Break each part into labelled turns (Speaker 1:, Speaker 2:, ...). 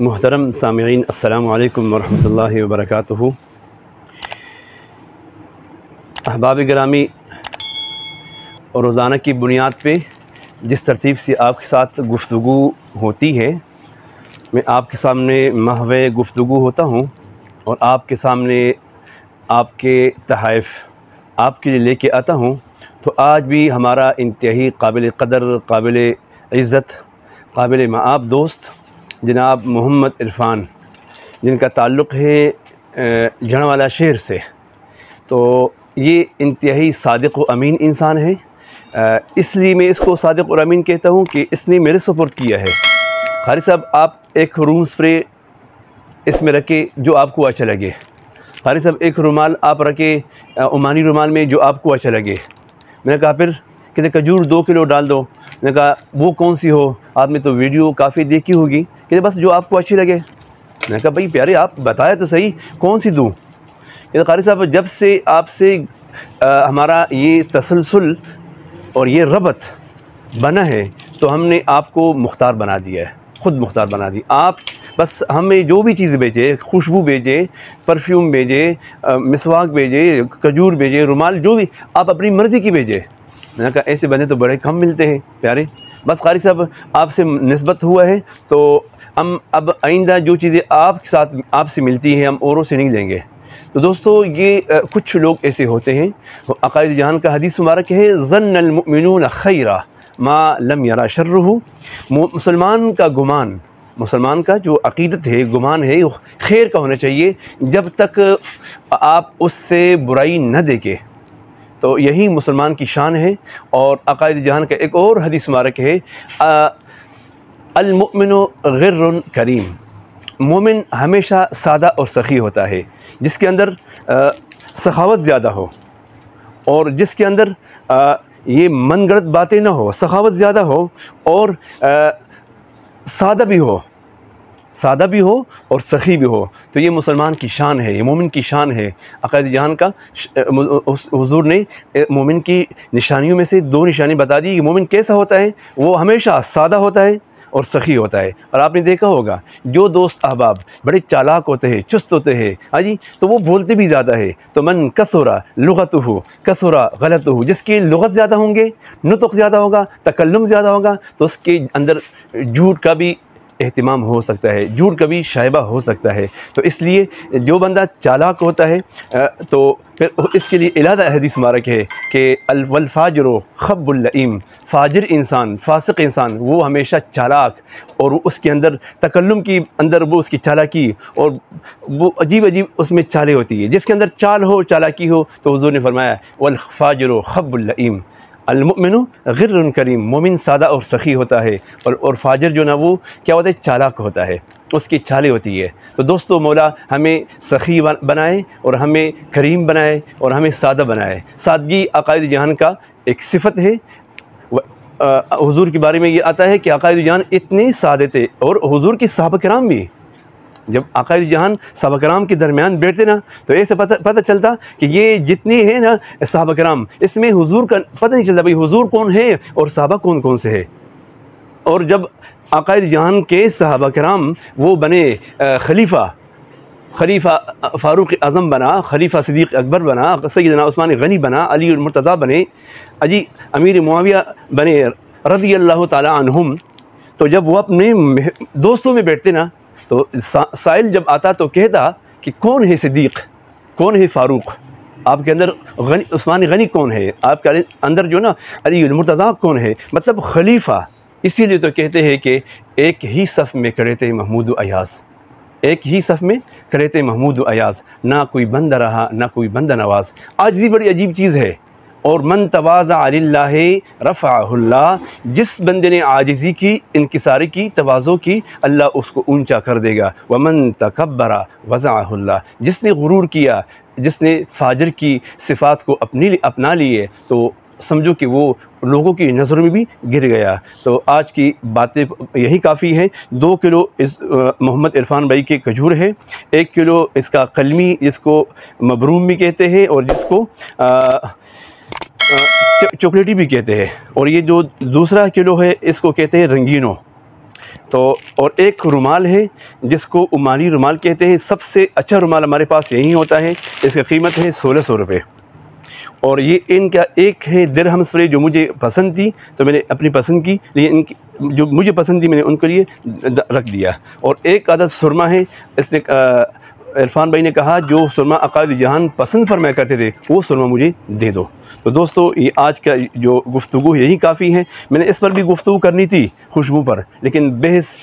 Speaker 1: मोहतरम सामीन अल्लाम वरहमल वबरक अहबाब ग्रामी रोज़ाना की बुनियाद पे जिस तरतीब से आपके साथ गुफ्तु होती है, मैं आपके सामने महव गुफ्तु होता हूँ और आपके सामने आपके तहफ़ आपके लिए लेके आता हूँ तो आज भी हमारा इंतहाई काबिल कदर काबिल इज़्ज़त काबिल माब दोस्त जनाब मोहम्मद इरफ़ान, जिनका ताल्लुक़ है जड़वाला शहर से। तो ये इंतहाई सादिक व अमीन इंसान है। इसलिए मैं इसको सादिक और अमीन कहता हूँ कि इसने मेरे सपोर्ट किया है। खारी साहब, आप एक रूम स्प्रे इसमें रखे जो आपको अच्छा लगे। खारी साहब, एक रुमाल आप रखे उमानी रुमाल में जो आपको अच्छा लगे। मैंने कहा, फिर कहते, खजूर दो किलो डाल दो। मैंने कहा, वो कौन सी हो? आपने तो वीडियो काफ़ी देखी होगी। कहते बस जो आपको अच्छी लगे। मैंने कहा, भाई प्यारे, आप बताया तो सही, कौन सी दूँ? कहते कारी साहब, जब से आपसे हमारा ये तसलसल और ये रबत बना है तो हमने आपको मुख्तार बना दिया है, ख़ुद मुख्तार बना दी। आप बस हमें जो भी चीज़ भेजे, खुशबू भेजे, परफ्यूम भेजे मिसवाक भेजे, खजूर भेजे, रुमाल, जो भी आप अपनी मर्ज़ी की भेजे। मैंने कहा, ऐसे बने तो बड़े कम मिलते हैं, प्यारे। बस कारी साहब आपसे नस्बत हुआ है तो हम अब आइंदा जो चीज़ें आपके साथ, आपसे मिलती हैं, हम औरों से नहीं लेंगे। तो दोस्तों, ये कुछ लोग ऐसे होते हैं अकायद जहान का हदीस मुबारक है जन्नमिन खैरा माँ लम यरा शर्रहू। मुसलमान का गुमान, मुसलमान का जो अकीदत है, गुमान है खैर का होना चाहिए, जब तक आप उससे बुराई न देखें। तो यही मुसलमान की शान है और अकायद जहान का एक और हदीस मारक है अलमिन गिर करीम। मोमिन हमेशा सादा और सखी होता है जिसके अंदर सखावत ज़्यादा हो और जिसके अंदर आ, ये मन गलत बातें ना हो सखावत ज़्यादा हो और आ, सादा भी हो। सादा भी हो और सखी भी हो। तो ये मुसलमान की शान है, ये मोमिन की शान है। अकायद जहान का हजूर ने मोमिन की निशानियों में से दो निशानी बता दी कि मोमिन कैसा होता है। वो हमेशा सादा होता है और सखी होता है। और आपने देखा होगा, जो दोस्त अहबाब बड़े चालाक होते हैं, चुस्त होते हैं हाँ जी तो वो बोलते भी ज़्यादा है तो मन कसोरा लुगत हो कसोरा गलत हो जिसके लगत ज़्यादा होंगे, नुतुक ज़्यादा होगा, तकल्लुम ज़्यादा होगा तो उसके अंदर झूठ का भी अहतमाम हो सकता है झूठ कभी शायबा हो सकता है। तो इसलिए जो बंदा चालाक होता है तो फिर इसके लिए इलादा हदीस मारक है कि अलवलफ़ाजर खब्बुल्लईम फ़ाजर इंसान, फासक इंसान, वो हमेशा चालाक और उसके अंदर तकल्लुम की, अंदर वो उसकी चालाकी और वो अजीब अजीब उसमें चालें होती है। जिसके अंदर चाल हो, चालाकी हो तो हजूर ने फरमाया वलफ़ाजर खब्बुल्लईम अलमिन गिर करीम मोमिन सादा और सखी होता है और और फाजर जो ना वो क्या होता है चालाक होता है उसकी चालें होती है तो दोस्तों मौला हमें सखी बनाए और हमें करीम बनाए और हमें सादा बनाए सादगी अकायद जहान का एक सिफत है हुजूर के बारे में ये आता है कि अकायद जहान इतने सादे थे और हुजूर की साहब कराम भी जब आकाद जहान साहब कराम के दरमियान बैठते ना तो ऐसे पता पता चलता कि ये जितने हैं ना साहब कराम इसमें हुजूर का पता नहीं चलता भाई, हुजूर कौन है और साहबा कौन कौन से है? और जब अकायद जहान के साहब कराम वो बने खलीफा खलीफा फ़ारूक आज़म बना, खलीफा सदीक़ अकबर बना सैदना उस्मान गनी बना, अली मुर्तज़ा बने, अजी अमीर मुआविया बने रदी अल्लाह तहुम तो जब वो अपने दोस्तों में बैठते ना तो साइल जब आता तो कहता कि कौन है सिद्दीक? कौन है फ़ारूक? आपके अंदर गनी, उस्मान गनी कौन है? आपके अंदर जो ना अली मुर्तज़ा कौन है? मतलब खलीफा। इसीलिए तो कहते हैं कि एक ही सफ़ में खड़े थे महमूद अयाज़। एक ही सफ़ में खड़े थे महमूद अयाज़। ना कोई बंदा रहा, ना कोई बंदा नवाज़। आज भी बड़ी अजीब चीज़ है। और मन तवाज़ा रफ़ाहुल्ला जिस बंदे ने आजिज़ी की इनकसारी की तवाज़ो की अल्लाह उसको ऊँचा कर देगा। व मन तकबरा वज़ाहुल्ला जिसने गुरूर किया जिसने फ़ाजर की सिफ़ात को अपनी अपना लिए तो समझो कि वो लोगों की नज़रों में भी गिर गया। तो आज की बातें यही काफ़ी हैं। दो किलो इस मोहम्मद इरफान भाई के खजूर है एक किलो इसका कलमी जिसको मबरूम भी कहते हैं और जिसको आ, चॉकलेटी भी कहते हैं। और ये जो दूसरा किलो है, इसको कहते हैं रंगीनो। तो और एक रुमाल है, जिसको उमानी रुमाल कहते हैं। सबसे अच्छा रुमाल हमारे पास यही होता है। इसकी कीमत है सोलह सौ रुपये और ये इनका एक है दिरहम स्प्रे, जो मुझे पसंद थी। तो मैंने अपनी पसंद की लेकिन इनकी, जो मुझे पसंद थी, मैंने उनके लिए रख दिया। और एक आदत सुरमा है, इसने इरफान भाई ने कहा, जो सुरमा अकाद जहान पसंद फरमाया करते थे, वो सुरमा मुझे दे दो। तो दोस्तों, ये आज का जो गुफ्तु यही काफ़ी है। मैंने इस पर भी गुफ्तु करनी थी खुशबू पर, लेकिन बहस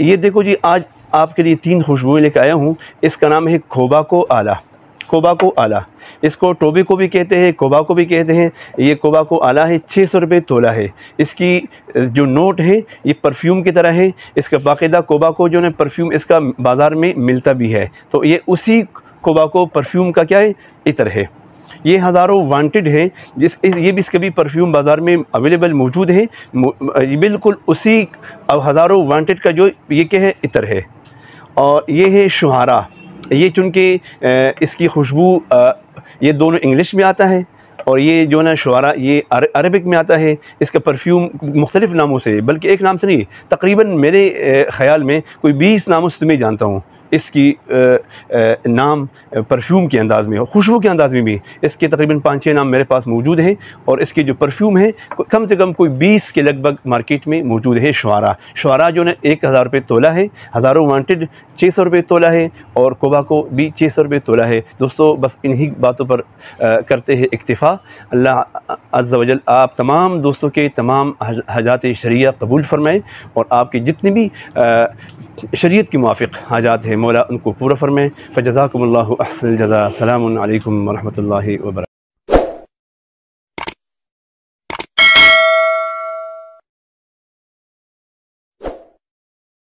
Speaker 1: ये देखो जी, आज आपके लिए तीन खुशबुएँ लेकर आया हूँ। इसका नाम है खोबा को आला। कोबा को आला। इसको टोबे को भी कहते हैं, कोबा को भी कहते हैं। ये कोबा को आला है छः सौ रुपये तोला है। इसकी जो नोट है, ये परफ्यूम की तरह है। इसका बाकायदा कोबा को जो है, परफ्यूम इसका बाज़ार में मिलता भी है। तो ये उसी कोबा को परफ्यूम का क्या है? इतर है। ये हज़ारों वांटेड है। जिस ये भी इसके भी परफ्यूम बाज़ार में अवेलेबल मौजूद है। बिल्कुल उसी, अब हज़ारों वांटेड का जो ये क्या है, इतर है। और ये है शुहारा। ये चूँकि इसकी खुशबू ये दोनों इंग्लिश में आता है और ये जो ना शुरा ये अरबिक में आता है। इसका परफ्यूम मुख्तलिफ़ नामों से, बल्कि एक नाम से नहीं, तकरीबन मेरे ख़्याल में कोई बीस नामों से मैं जानता हूँ। इसकी नाम परफ्यूम के अंदाज़ में और खुशबू के अंदाज़ में भी। इसके तकरीबन पाँच छः नाम मेरे पास मौजूद हैं और इसके जो परफ्यूम है कम से कम कोई बीस के लगभग मार्केट में मौजूद है शुरा शुरा जो है, एक हज़ार रुपये तोला है, हज़ारों वांटेड छः सौ रुपये तोला है और कोबा को भी छः सौ रुपये तोला है। दोस्तों, बस इन्हीं बातों पर करते हैं इक्तफ़ा। अल्लाह अज्जा वजल आप तमाम दोस्तों के तमाम हजात शरिया कबूल फरमाएँ और आपके जितने भी शरीयत के मुआफ़ हाजात हैं मौला उनको पूरा फरमाए। फ़जाज़ाकुमल्ला अहसन जज़ा। सलाम वरहमल वर्क